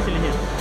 mais, Elenito?